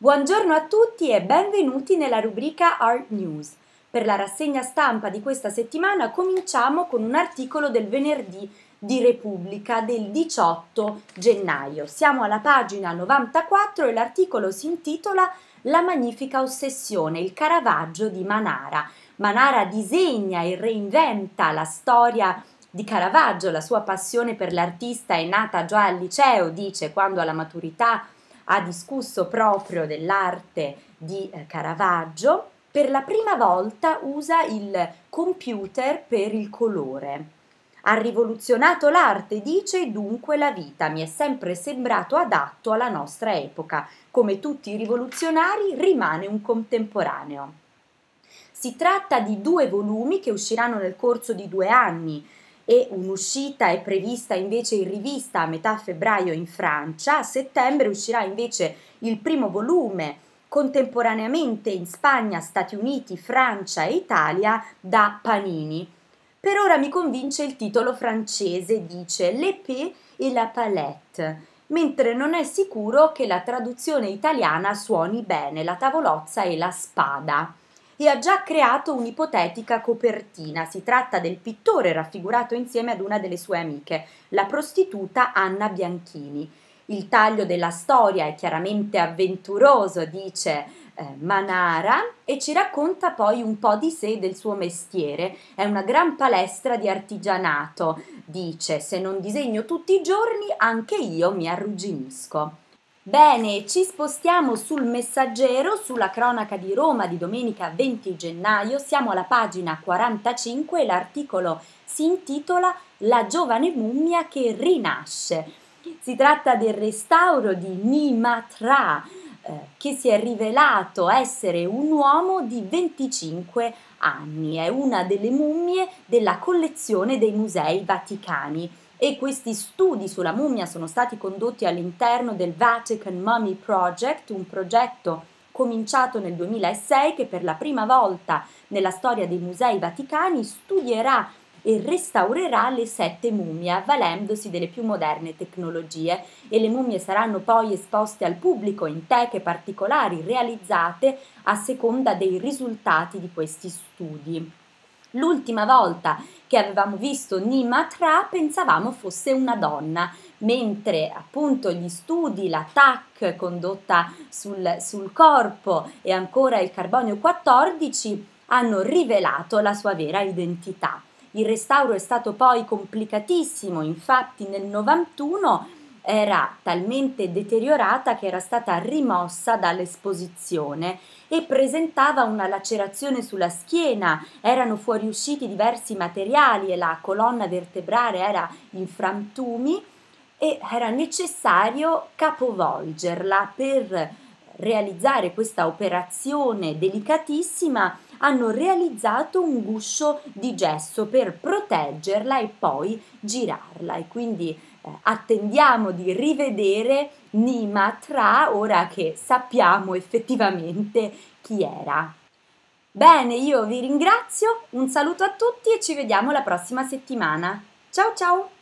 Buongiorno a tutti e benvenuti nella rubrica Art News. Per la rassegna stampa di questa settimana cominciamo con un articolo del venerdì di Repubblica del 18 gennaio. Siamo alla pagina 94 e l'articolo si intitola La magnifica ossessione, il Caravaggio di Manara. Manara disegna e reinventa la storia di Caravaggio, la sua passione per l'artista è nata già al liceo, dice, quando alla maturità ha discusso proprio dell'arte di eh, Caravaggio, per la prima volta usa il computer per il colore. Ha rivoluzionato l'arte, dice, e dunque la vita. Mi è sempre sembrato adatto alla nostra epoca. Come tutti i rivoluzionari, rimane un contemporaneo. Si tratta di due volumi che usciranno nel corso di due anni e un'uscita è prevista invece in rivista a metà febbraio in Francia, a settembre uscirà invece il primo volume contemporaneamente in Spagna, Stati Uniti, Francia e Italia da Panini. Per ora mi convince il titolo francese, dice L'épée et la palette, mentre non è sicuro che la traduzione italiana suoni bene, la tavolozza e la spada e ha già creato un'ipotetica copertina. Si tratta del pittore raffigurato insieme ad una delle sue amiche, la prostituta Anna Bianchini. Il taglio della storia è chiaramente avventuroso, dice eh, Manara, e ci racconta poi un po' di sé del suo mestiere. È una gran palestra di artigianato. Dice: Se non disegno tutti i giorni, anche io mi arrugginisco. Bene, ci spostiamo sul messaggero, sulla cronaca di Roma di domenica 20 gennaio, siamo alla pagina 45 e l'articolo si intitola La giovane mummia che rinasce. Si tratta del restauro di Nimatra, eh, che si è rivelato essere un uomo di 25 anni, è una delle mummie della collezione dei musei vaticani e questi studi sulla mummia sono stati condotti all'interno del Vatican Mummy Project, un progetto cominciato nel 2006 che per la prima volta nella storia dei musei vaticani studierà e restaurerà le sette mummie avvalendosi delle più moderne tecnologie e le mummie saranno poi esposte al pubblico in teche particolari realizzate a seconda dei risultati di questi studi. L'ultima volta che avevamo visto Nima Tra pensavamo fosse una donna, mentre appunto gli studi, la TAC condotta sul, sul corpo e ancora il carbonio 14 hanno rivelato la sua vera identità. Il restauro è stato poi complicatissimo, infatti nel 91 era talmente deteriorata che era stata rimossa dall'esposizione e presentava una lacerazione sulla schiena, erano fuoriusciti diversi materiali e la colonna vertebrale era in frantumi e era necessario capovolgerla per realizzare questa operazione delicatissima hanno realizzato un guscio di gesso per proteggerla e poi girarla e quindi eh, attendiamo di rivedere Nima Tra ora che sappiamo effettivamente chi era. Bene, io vi ringrazio, un saluto a tutti e ci vediamo la prossima settimana. Ciao ciao!